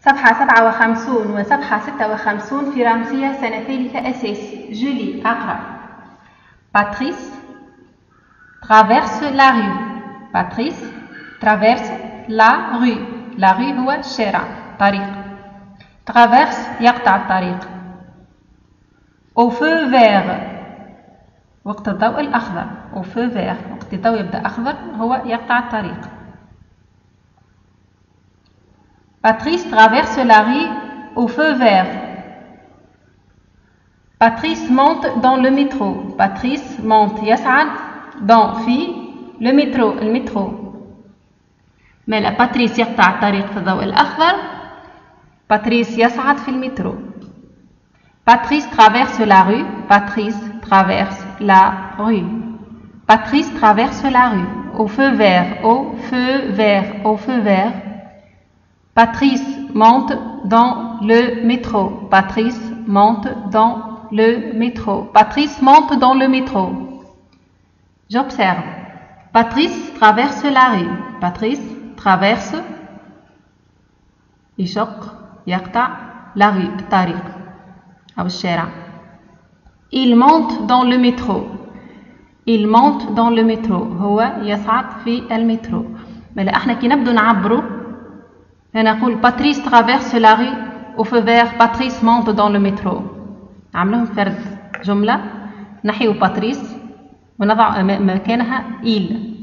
صفحة 57 وصفحة 56 في رمزية سنة ثالثة أساسي جولي أقرأ. باتريس traverse la rue. باتريس traverse la rue. La rue هو الشارع طريق traverse يقطع الطريق. Au feu vert. وقت الضوء الأخضر. Au feu vert. وقت الضوء يبدأ أخضر هو يقطع الطريق. Patrice traverse la rue au feu vert. Patrice monte dans le métro. Patrice monte يصعد dans في le métro المترو. مالا باتريس يقطع الطريق في الضوء الأخضر. باتريس يصعد في المترو. Patrice traverse la rue. Patrice traverse la rue. Patrice traverse la rue au feu vert, au feu vert, au feu vert. Patrice monte dans le métro. Patrice monte dans le métro. Patrice monte dans le métro. J'observe. Patrice traverse la rue. Patrice traverse يشق يقطع la rue الطريق أو الشارع. Il monte dans le métro. Il monte dans le métro. هو يصعد في المترو. بلا احنا كي نبدو نعبرو نقول باتريس traverse la rue au feu vert باتريس monte dans le métro عملهم فرد جملة نحيو باتريس ونضع مكانها إيل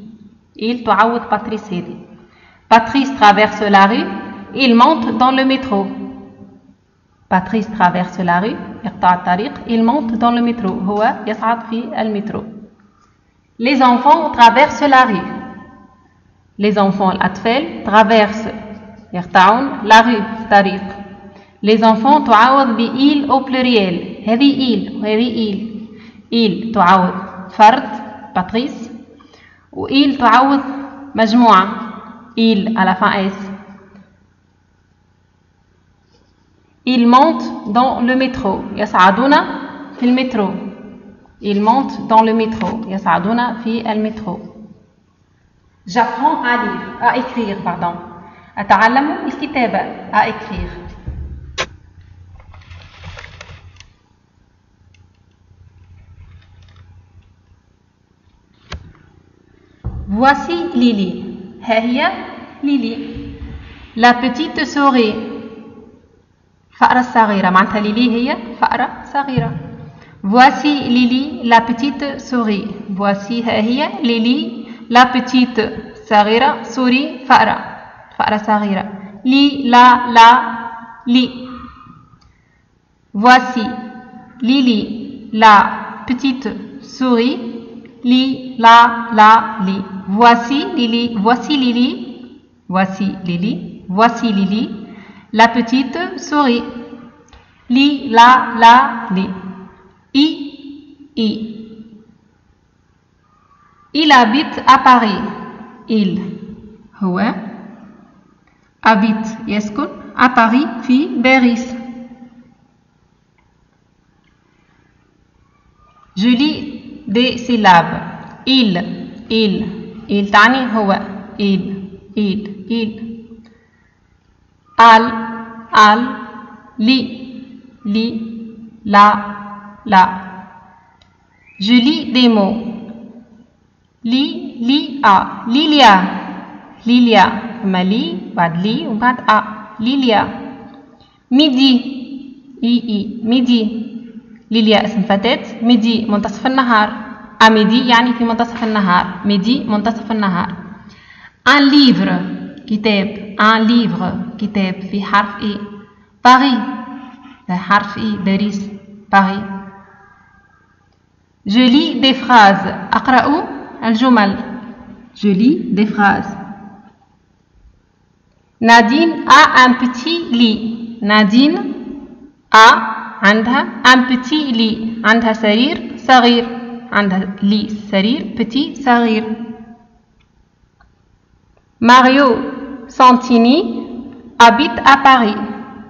إيل تعوض باتريس هذه باتريس traverse la rue il monte dans le métro باتريس traverse la rue يقطع الطريق il monte dans le métro هو يصعد في المترو les enfants traversent la rue les enfants الأطفال traversent يقطعون la rue طريق les enfants تعوض بإيل أو pluriel هذه إيل وهذه إيل إيل تعوض فرد باتريس وإيل تعوض مجموعة إيل على fin S Ils montent dans le métro يصعدون في المترو Ils montent dans le métro يصعدون في المترو J'apprends à lire, à écrire, pardon. أتعلم الكتابة à écrire Voici Lily ها هي ليلي La petite souris فأرة صغيرة معناتها ليلي هي فأرة صغيرة Voici Lily la petite souris Voici ها هي ليلي la petite صغيرة souris فأرة فأرة صغيرة لي لا لا لي Voici Lily la petite souris li la la li Voici Lily voici Lily voici Lily voici Lily la petite souris li la la li I I Il habite à Paris il هو habite Yescon à Paris puis Berris. Je lis des syllabes. Il, il, il tani هو il, il, il. Al, al, li, li, la, la. Je lis des mots. Li, li, a, lilia, lilia. ثم لي بعد لي وبعد أ ليليا ميدي إي إي ميدي ليليا اسم فتاة ميدي منتصف النهار أميدي يعني في منتصف النهار ميدي منتصف النهار ان ليفر كتاب ان ليفر كتاب في حرف إي باري حرف إي باريس باري lis des phrases. أقرأ الجمل lis des phrases. Nadine a un petit lit. Nadine a عندها un petit lit. عندها سرير صغير. عندها lit سرير petit صغير. Mario Santini habite à Paris.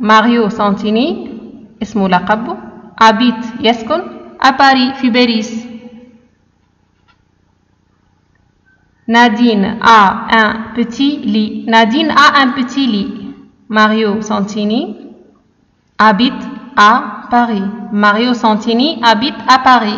Mario Santini اسمه لقبه habite يسكن à Paris في باريس. Nadine a un petit lit. Nadine a un petit lit. Mario Santini habite à Paris. Mario Santini habite à Paris.